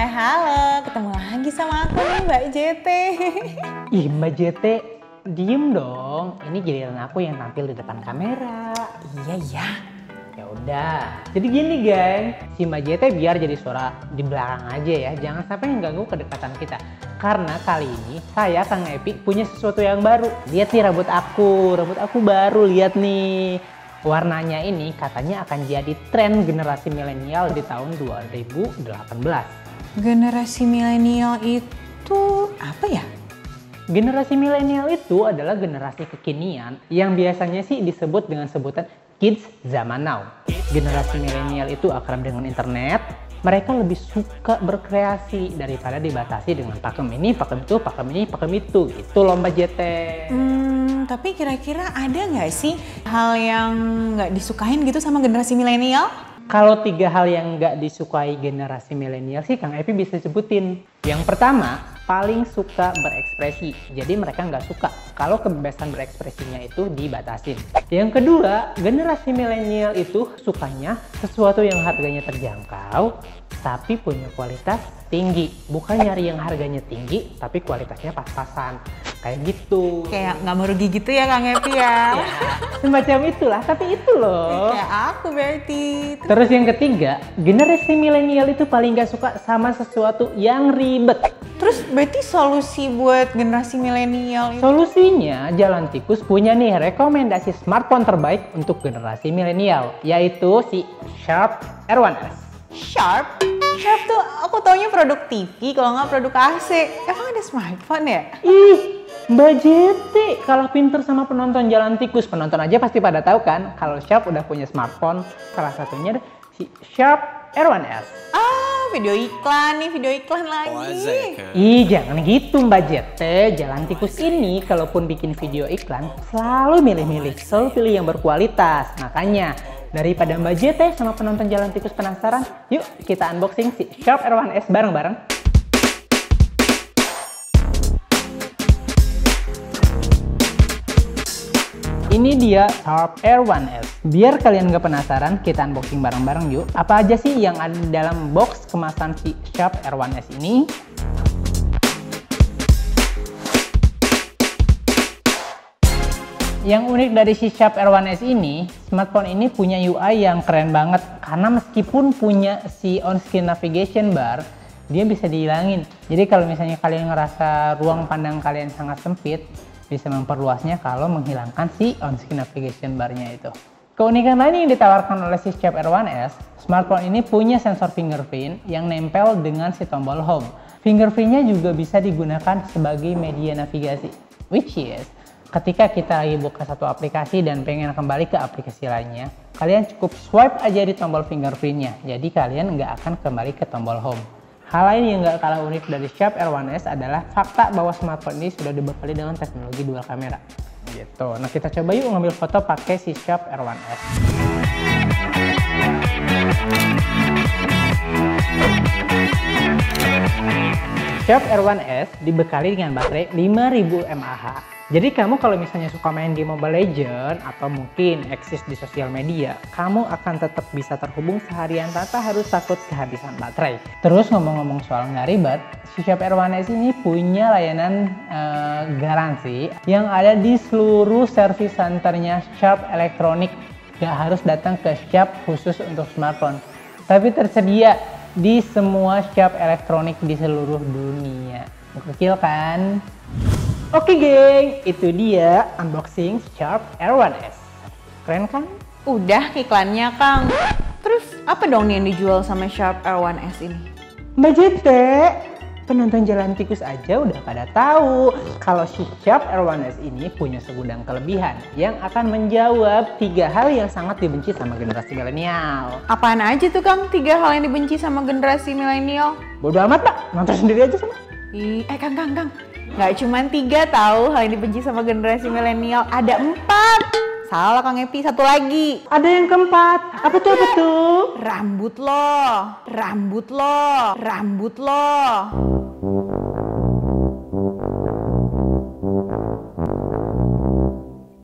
hai halo, ketemu lagi sama aku nih Mbak JT. Ih Mbak JT, diem dong. Ini giliran aku yang tampil di depan kamera. iya ya. Ya udah. Jadi gini geng, si Mbak JT biar jadi suara di belakang aja ya. Jangan sampai mengganggu kedekatan kita. Karena kali ini saya Kang Epi punya sesuatu yang baru. Lihat nih rambut aku, rambut aku baru lihat nih. Warnanya ini katanya akan jadi tren generasi milenial di tahun 2018. Generasi milenial itu apa ya? Generasi milenial itu adalah generasi kekinian yang biasanya sih disebut dengan sebutan kids zaman now. Generasi milenial itu akrab dengan internet, mereka lebih suka berkreasi daripada dibatasi dengan pakem ini, pakem itu, pakem ini, pakem itu. Itu lomba JT. Hmm, tapi kira-kira ada nggak sih hal yang nggak disukain gitu sama generasi milenial? Kalau tiga hal yang nggak disukai generasi milenial sih Kang Epi bisa sebutin. Yang pertama, paling suka berekspresi. Jadi mereka nggak suka kalau kebebasan berekspresinya itu dibatasin. Yang kedua, generasi milenial itu sukanya sesuatu yang harganya terjangkau tapi punya kualitas tinggi. Bukan nyari yang harganya tinggi tapi kualitasnya pas-pasan. Kayak gitu. Kayak nggak merugi gitu ya Kang Epi ya? Ya, semacam itulah, tapi itu loh. Kayak aku berarti. Terus yang ketiga, generasi milenial itu paling gak suka sama sesuatu yang ribet. Terus berarti solusi buat generasi milenial itu? Solusinya, Jalan Tikus punya nih rekomendasi smartphone terbaik untuk generasi milenial, yaitu si Sharp R1S. Sharp? Sharp tuh aku taunya produk TV, kalau nggak produk AC. Emang ada smartphone ya? Ih, Mbak JT kalah pinter sama penonton Jalan Tikus. Penonton aja pasti pada tahu kan kalau Sharp udah punya smartphone. Salah satunya si Sharp R1S. Ah, video iklan nih, video iklan lagi. Ih, jangan gitu Mbak JT. Jalan Tikus ini kalaupun bikin video iklan selalu milih-milih, selalu pilih yang berkualitas. Makanya daripada Mbak JT sama penonton Jalan Tikus penasaran, yuk kita unboxing si Sharp R1S bareng-bareng. Ini dia Sharp R1S. Biar kalian gak penasaran, kita unboxing bareng-bareng yuk. Apa aja sih yang ada dalam box kemasan si Sharp R1S ini? Yang unik dari si Sharp R1S ini, smartphone ini punya UI yang keren banget. Karena meskipun punya si on-screen navigation bar, dia bisa dihilangin. Jadi kalau misalnya kalian ngerasa ruang pandang kalian sangat sempit, bisa memperluasnya kalau menghilangkan si on-screen navigation barnya itu. Keunikan lain yang ditawarkan oleh si Sharp R1S, smartphone ini punya sensor fingerprint yang nempel dengan si tombol home. Fingerprintnya juga bisa digunakan sebagai media navigasi, which is ketika kita lagi buka satu aplikasi dan pengen kembali ke aplikasi lainnya, kalian cukup swipe aja di tombol fingerprintnya, jadi kalian nggak akan kembali ke tombol home. Hal lain yang nggak kalah unik dari Sharp R1S adalah fakta bahwa smartphone ini sudah dibekali dengan teknologi dual kamera. Gitu. Nah kita coba yuk ngambil foto pakai si Sharp R1S. Sharp R1S dibekali dengan baterai 5000 mAh. Jadi kamu kalau misalnya suka main game Mobile Legend atau mungkin eksis di sosial media, kamu akan tetap bisa terhubung seharian tanpa harus takut kehabisan baterai. Terus ngomong-ngomong soal nggak ribet, Sharp R1S ini punya layanan uh, garansi yang ada di seluruh service centernya Sharp Electronic. Gak harus datang ke Sharp khusus untuk smartphone, tapi tersedia di semua Sharp Electronic di seluruh dunia. Gokil kan? Oke geng, itu dia unboxing Sharp R1S. Keren kan? Udah iklannya Kang. Terus apa dong nih yang dijual sama Sharp R1S ini? Mbak JT, penonton Jalan Tikus aja udah pada tahu kalau si Sharp R1S ini punya segudang kelebihan yang akan menjawab tiga hal yang sangat dibenci sama generasi milenial. Apaan aja tuh Kang tiga hal yang dibenci sama generasi milenial? Bodoh amat pak, nonton sendiri aja sama. Ih, eh Kang Kang Kang, nggak cuma tiga tahu hal yang dibenci sama generasi milenial, ada empat. Salah Kang Epi, satu lagi. Ada yang keempat, apa tuh apa tuh? Rambut lo, rambut lo, rambut lo.